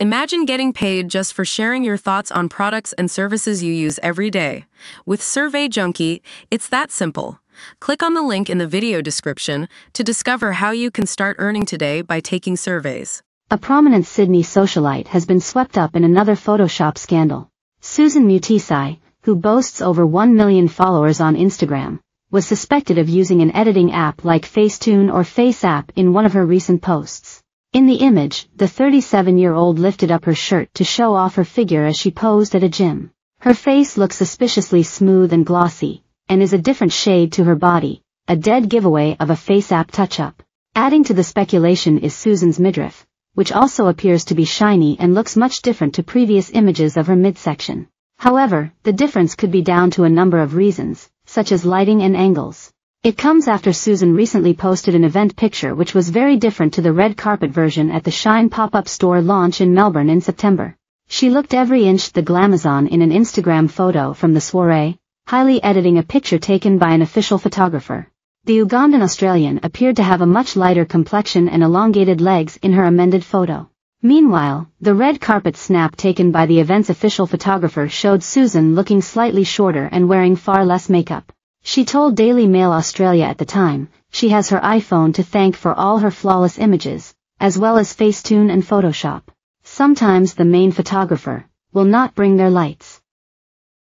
Imagine getting paid just for sharing your thoughts on products and services you use every day. With Survey Junkie, it's that simple. Click on the link in the video description to discover how you can start earning today by taking surveys. A prominent Sydney socialite has been swept up in another Photoshop scandal. Suzan Mutesi, who boasts over 1 million followers on Instagram, was suspected of using an editing app like Facetune or FaceApp in one of her recent posts. In the image, the 37-year-old lifted up her shirt to show off her figure as she posed at a gym. Her face looks suspiciously smooth and glossy, and is a different shade to her body, a dead giveaway of a face-app touch-up. Adding to the speculation is Suzan's midriff, which also appears to be shiny and looks much different to previous images of her midsection. However, the difference could be down to a number of reasons, such as lighting and angles. It comes after Suzan recently posted an event picture which was very different to the red carpet version at the Shine pop-up store launch in Melbourne in September. She looked every inch the glamazon in an Instagram photo from the soiree, highly editing a picture taken by an official photographer. The Ugandan Australian appeared to have a much lighter complexion and elongated legs in her amended photo. Meanwhile, the red carpet snap taken by the event's official photographer showed Suzan looking slightly shorter and wearing far less makeup. She told Daily Mail Australia at the time, she has her iPhone to thank for all her flawless images, as well as Facetune and Photoshop. Sometimes the main photographer will not bring their lights.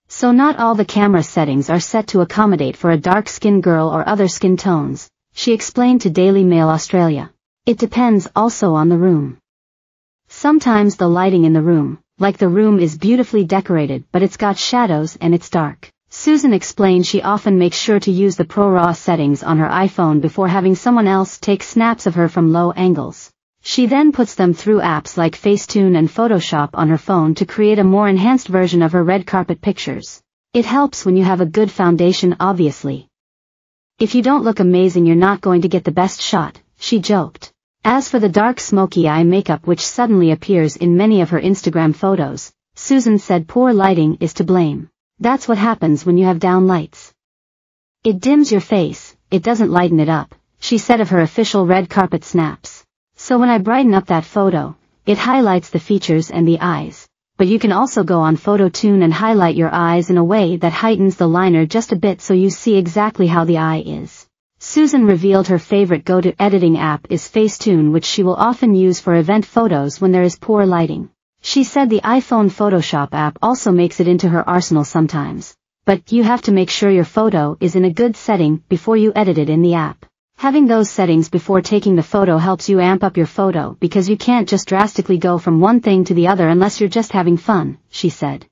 So not all the camera settings are set to accommodate for a dark-skinned girl or other skin tones, she explained to Daily Mail Australia. It depends also on the room. Sometimes the lighting in the room, like the room is beautifully decorated but it's got shadows and it's dark. Suzan explained she often makes sure to use the Pro Raw settings on her iPhone before having someone else take snaps of her from low angles. She then puts them through apps like Facetune and Photoshop on her phone to create a more enhanced version of her red carpet pictures. It helps when you have a good foundation obviously. If you don't look amazing you're not going to get the best shot, she joked. As for the dark smoky eye makeup which suddenly appears in many of her Instagram photos, Suzan said poor lighting is to blame. That's what happens when you have down lights. It dims your face, it doesn't lighten it up, she said of her official red carpet snaps. So when I brighten up that photo, it highlights the features and the eyes. But you can also go on Phototune and highlight your eyes in a way that heightens the liner just a bit so you see exactly how the eye is. Suzan revealed her favorite go-to editing app is Facetune which she will often use for event photos when there is poor lighting. She said the iPhone Photoshop app also makes it into her arsenal sometimes, but you have to make sure your photo is in a good setting before you edit it in the app. Having those settings before taking the photo helps you amp up your photo because you can't just drastically go from one thing to the other unless you're just having fun, she said.